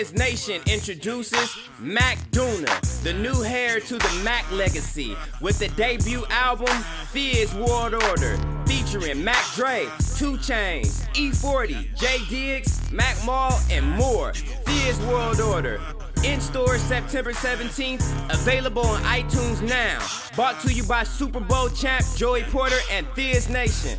Thizz Nation introduces Mac Duna, the new heir to the Mac legacy, with the debut album Thizz World Order, featuring Mac Dre, 2 Chainz, E40, J Diggs, Mac Mall, and more. Thizz World Order. In store September 17th, available on iTunes now. Brought to you by Super Bowl champ Joey Porter and Thizz Nation.